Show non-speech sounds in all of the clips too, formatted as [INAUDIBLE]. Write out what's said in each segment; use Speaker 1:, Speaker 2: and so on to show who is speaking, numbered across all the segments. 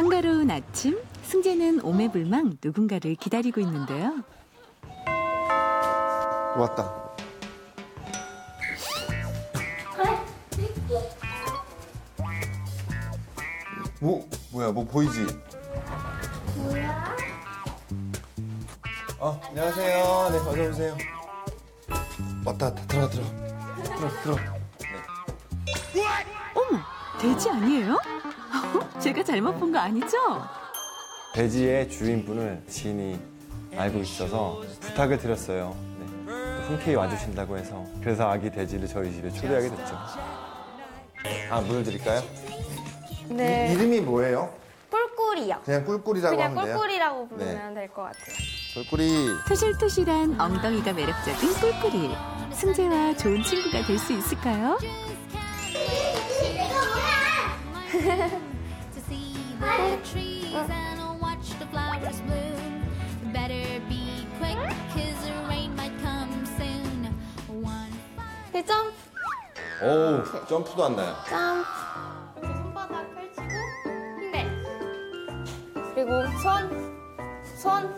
Speaker 1: 한가로운 아침, 승재는 오매불망 누군가를 기다리고 있는데요.
Speaker 2: 왔다. 뭐 뭐야 뭐 보이지?
Speaker 3: 뭐야?
Speaker 2: 어 안녕하세요. 네 어서 오세요. 왔다 왔다 들어가 들어 들어 들어.
Speaker 1: 어머, 돼지 아니에요? [LAUGHS] 제가 잘못 본 거 아니죠?
Speaker 2: 돼지의 주인분을 지인이 알고 있어서 부탁을 드렸어요. 네. 흔쾌히 와주신다고 해서 그래서 아기 돼지를 저희 집에 초대하게 됐죠. 아 물을 드릴까요?
Speaker 3: 네.
Speaker 2: 이름이 뭐예요?
Speaker 3: 꿀꿀이요.
Speaker 2: 그냥 꿀꿀이라고
Speaker 3: 그냥
Speaker 2: 하면 돼요.
Speaker 3: 꿀꿀이라고 부르면 될 것 같아요.
Speaker 2: 꿀꿀이
Speaker 1: 토실토실한 엉덩이가 매력적인 꿀꿀이. 승재와 좋은 친구가 될 수 있을까요?
Speaker 4: To see the trees and watch the flowers bloom. Better be quick, cause the rain might come soon. One
Speaker 3: 네, 점프,
Speaker 2: 오 점프도 안 나요.
Speaker 3: 점프. 이렇게 손바닥 펼치고 힘내. 그리고 손, 손,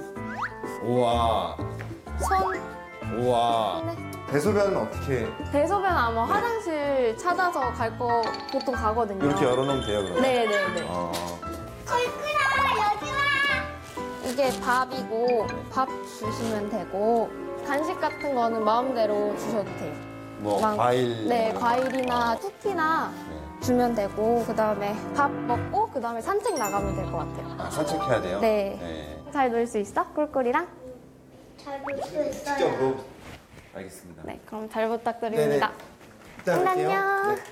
Speaker 2: 우와
Speaker 3: 손.
Speaker 2: 우와. 대소변은 어떻게
Speaker 3: 대소변 아마 화장실 찾아서 갈 거 보통 가거든요.
Speaker 2: 이렇게 열어놓으면 돼요 그러면?
Speaker 3: 네네네.
Speaker 2: 어.
Speaker 3: 이게 밥이고 밥 주시면 되고 간식 같은 거는 마음대로 주셔도 돼요.
Speaker 2: 뭐
Speaker 3: 막-
Speaker 2: 과일.
Speaker 3: 네, 과일이나 쿠키나 주면 되고 그다음에 밥 먹고 그다음에 산책 나가면 될 것 같아요.
Speaker 2: 아, 산책해야 돼요?
Speaker 3: 네. 잘 놀 수 있어? 꿀꿀이랑?
Speaker 2: 직접 물어. 알겠습니다.
Speaker 3: 네, 그럼 잘 부탁드립니다.
Speaker 2: 이따 뵐게요.
Speaker 3: 안녕.
Speaker 2: 네.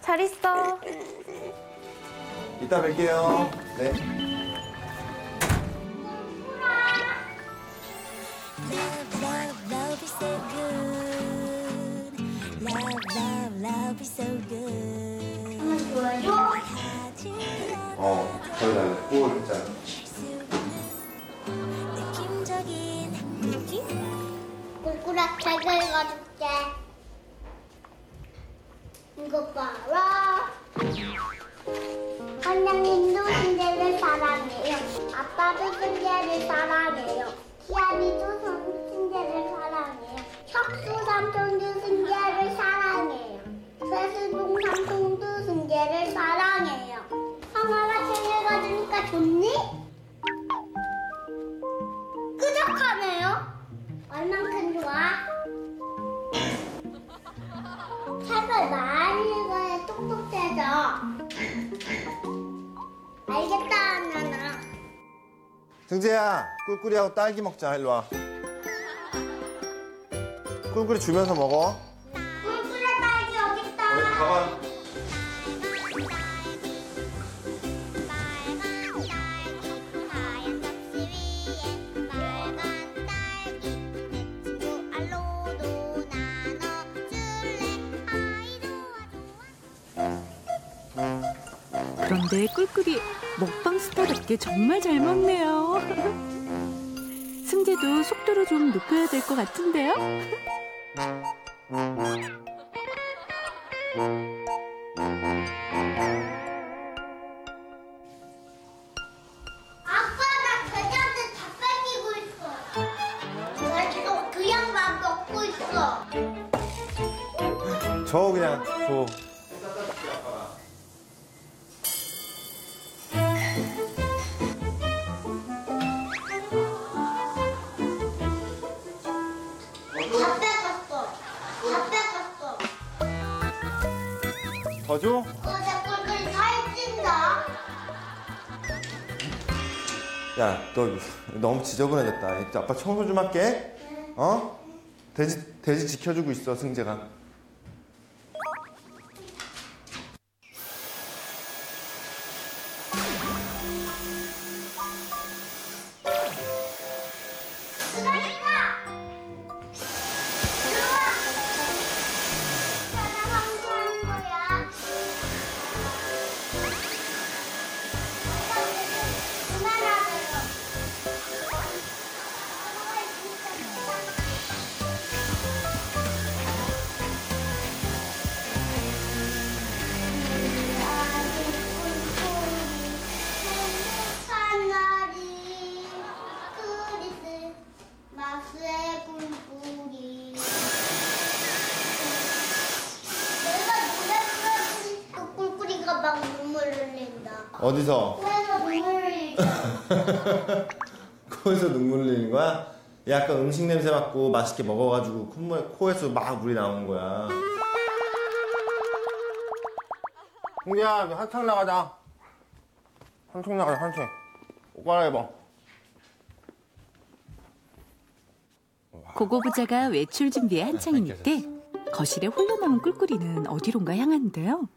Speaker 3: 잘 있어.
Speaker 2: 이따 뵐게요. 네.
Speaker 4: Love, love, love is so good. Love, love, love is so good.
Speaker 2: 어, 저희 달래. 꿀 있잖아.
Speaker 5: 잘 긁어줄게. 이거 봐라. 원장님도 승재를 사랑해요. 아빠도 승재를 사랑해요. 기아이도 승재를 사랑해요. 혁수 삼 승재야,
Speaker 2: 꿀꿀이하고 딸기 먹자. 일로 와. 꿀꿀이 주면서 먹어.
Speaker 5: 꿀꿀의 딸기
Speaker 4: 아이 좋아 좋아
Speaker 1: 그런데 꿀꿀이 먹방 스타답게 정말 잘 먹네요. 승재도 속도를 좀 높여야 될 것 같은데요?
Speaker 5: 아빠, 나 돼지한테 다 뺏기고 있어. 나 지금 그 양만 먹고 있어.
Speaker 2: 저 그냥 줘. 더 줘?
Speaker 5: 어제 꿀꿀이 살찐다.
Speaker 2: 야, 너 너무 지저분해졌다. 아빠 청소 좀 할게. 어? 돼지 돼지 지켜주고 있어, 승재가. 어디서?
Speaker 5: 그래서 눈물 흘리고. [LAUGHS]
Speaker 2: 코에서 눈물 흘리는 거야? 약간 음식 냄새 맡고 맛있게 먹어가지고 콧물, 코에서 막 물이 나오는 거야. 홍기야, 한창 나가자. 한창 나가자, 한창. 옷 갈아입어.
Speaker 1: 고고부자가 외출 준비에 한창인 이때 거실에 홀로 남은 꿀꿀이는 어디론가 향하는데요.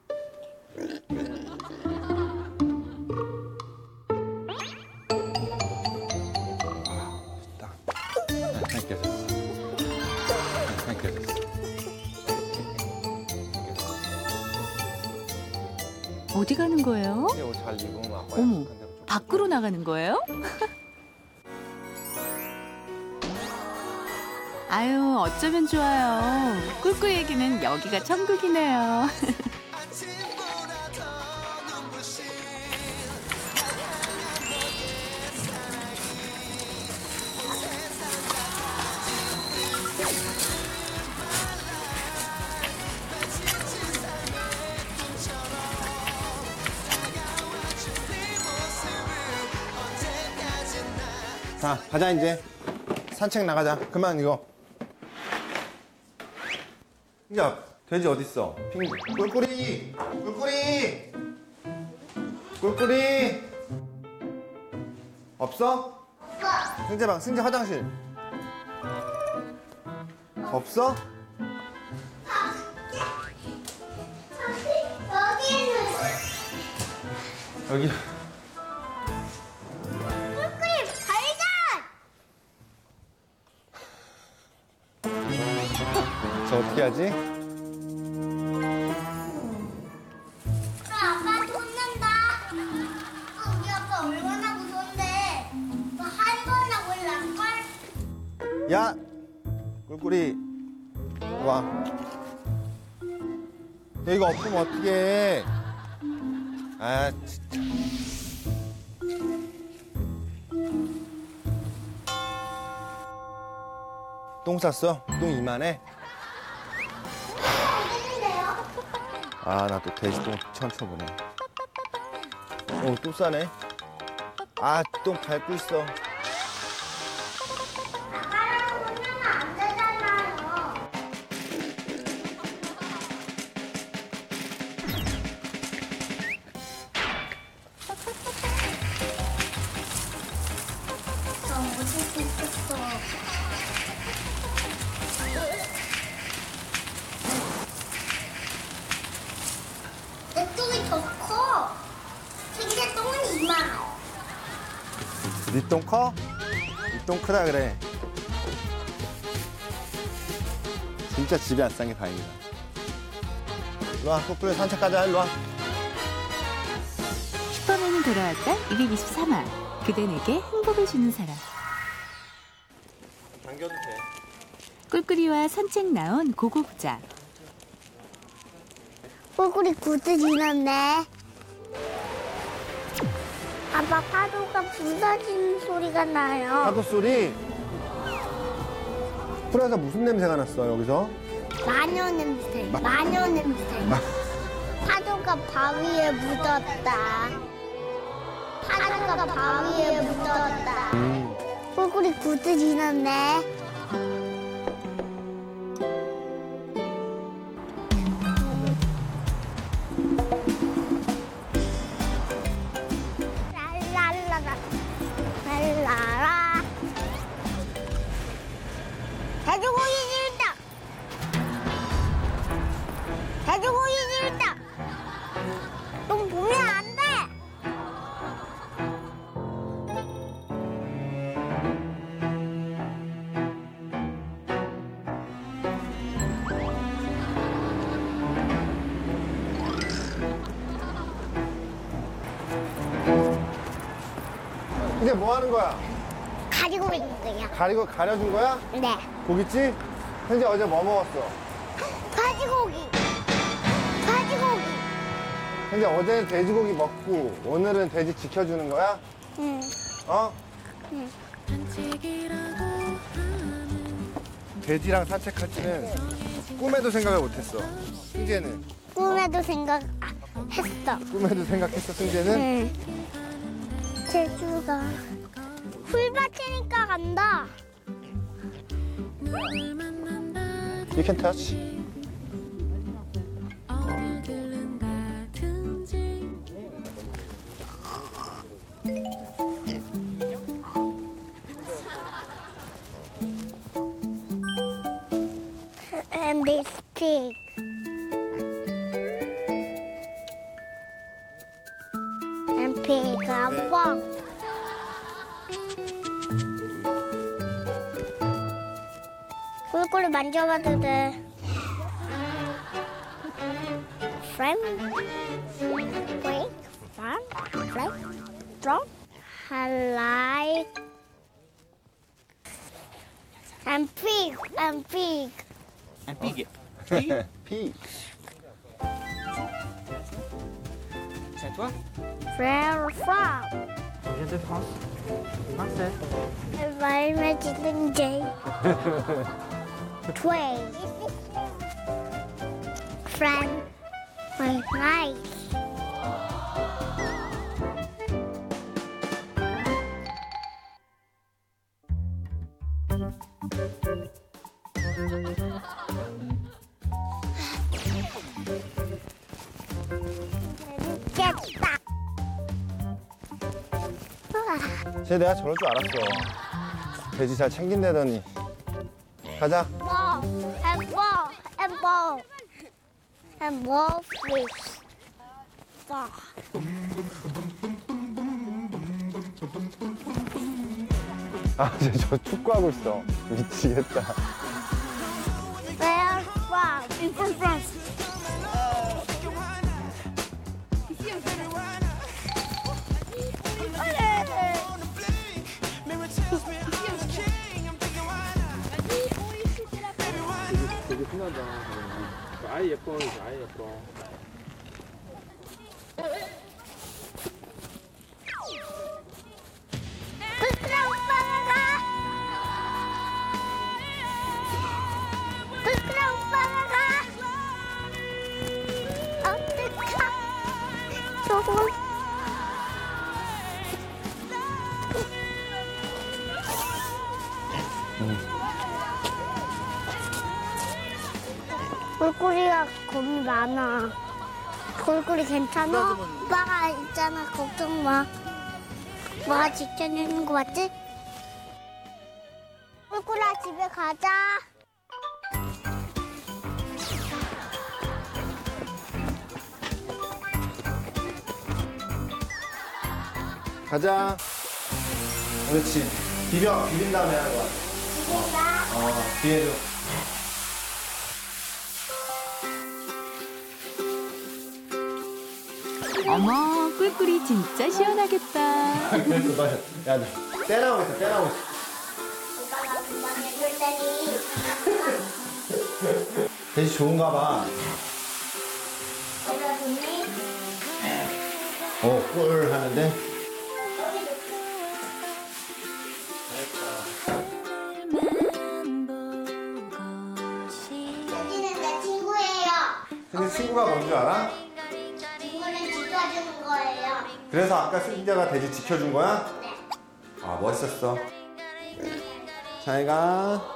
Speaker 1: 어디 가는 거예요? 어머. 밖으로 나가는 거예요? [LAUGHS] 아유, 어쩌면 좋아요. 꿀꿀이에게는 여기가 천국이네요. [LAUGHS]
Speaker 2: 자, 가자 이제. 산책 나가자. 그만 이거. 야, 돼지 어디 있어? 핑 꿀꿀이, 꿀꿀이, 꿀꿀이. 없어? 승재 방, 승재 화장실. 없어?
Speaker 5: 여기
Speaker 2: 저 어떻게 하지?
Speaker 5: 아빠 혼난다. 어, 우리 아빠 얼마나 무서운데. 너한 번나 몰랄걸?
Speaker 2: 야, 꿀꿀이, 와. 야, 이거 없으면 어떡해. 아, 진짜. 똥 쌌어? 똥 이만해? 아, 나 또 돼지 똥 처음 쳐보네. 어, 또 싸네. 아, 똥 밟고 있어.
Speaker 5: 아빠랑 혼나면 안 되잖아요. 저 어디 있었어?
Speaker 2: 네똥 커? 네똥 크다 그래. 진짜 집에 안 싼 게 다행이다. 일로 와, 코뿔이 산책 가자, 일로 와.
Speaker 1: 슈퍼맨이 돌아왔다 223화. 그대 내게 행복을 주는 사람.
Speaker 2: 당겨도 돼.
Speaker 1: 꿀꿀이와 산책 나온 고고부자.
Speaker 5: 얼굴이 구두 지났네. 아빠 파도가 부서지는 소리가 나요.
Speaker 2: 파도 소리. 풀에서 무슨 냄새가 났어, 여기서?
Speaker 5: 마녀 냄새. 마녀 냄새. 파도가 바위에 묻었다. 파도가 바위에 묻었다. 얼굴이 구두 지났네. 돼지고기 jir다 돼지고기 jir다 좀 보면 안 돼.
Speaker 2: 이제 뭐 하는 거야?
Speaker 5: 가지고 있는 거야.
Speaker 2: 가리고 가려준 거야?
Speaker 5: 네.
Speaker 2: 고깃집? 현재 어제 뭐 먹었어?
Speaker 5: 가지고기. 가지고기.
Speaker 2: 현재 어제는 돼지고기 먹고 오늘은 돼지 지켜주는 거야?
Speaker 5: 응.
Speaker 2: 어? 돼지랑 산책할지는 꿈에도 생각을 못했어. 승재는
Speaker 5: 꿈에도 생각, 아, 했어.
Speaker 2: 꿈에도 생각했어 승재는?
Speaker 5: 응. 제주가 풀밭이니까 간다.
Speaker 2: You can touch.
Speaker 5: And this pig. And pig are one. 꿀꿀이 만져봐도 돼. Friend, break, friend, break, drop, I like, and pig, and pig.
Speaker 6: Un pig.
Speaker 2: P.
Speaker 6: C'est à toi
Speaker 5: Where from?
Speaker 6: On vient de France. Français.
Speaker 5: Environment Day. Tway. Friend. My life. 재밌 우와.
Speaker 2: 쟤 내가 저럴 줄 알았어. 돼지 잘 챙긴다더니. 가자.
Speaker 5: ball and ball and ball and ball fish. Ball.
Speaker 2: 아, 쟤 저 축구하고 있어. 미치겠다.
Speaker 6: 아이 예뻐, 아
Speaker 5: 꿀꿀이가 겁이 많아. 꿀꿀이 괜찮아? 오빠가 있잖아. 걱정 마. 뭐가 지켜내는 거 맞지? 꿀꿀아 집에 가자.
Speaker 2: 가자. 그렇지. 비벼. 비빈 다음에 하는 거야. 어, 뒤에도.
Speaker 1: 어머, 꿀 꿀이 진짜 시원하겠다.
Speaker 2: 야, 너 떼나오고 있어, 떼나오고 있어.
Speaker 5: 오빠가 금방 해줄 테니.
Speaker 2: 돼지 좋은가 봐.
Speaker 5: 내가 돈이
Speaker 2: 어, 꿀 하는데.
Speaker 5: 여기는 내 친구예요.
Speaker 2: 근데 친구가 뭔 줄 알아? 그래서 아까 승자가 돼지 지켜준 거야?
Speaker 5: 네.
Speaker 2: 아, 멋있었어. 잘 가.